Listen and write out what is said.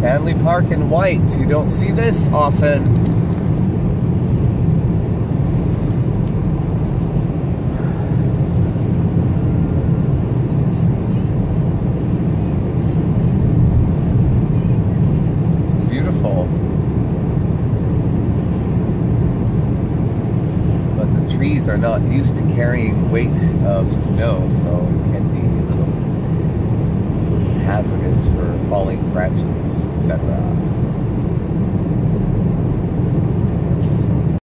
Stanley Park in white. You don't see this often. It's beautiful. But the trees are not used to carrying weight of snow, so it can be hazardous for falling branches, etc.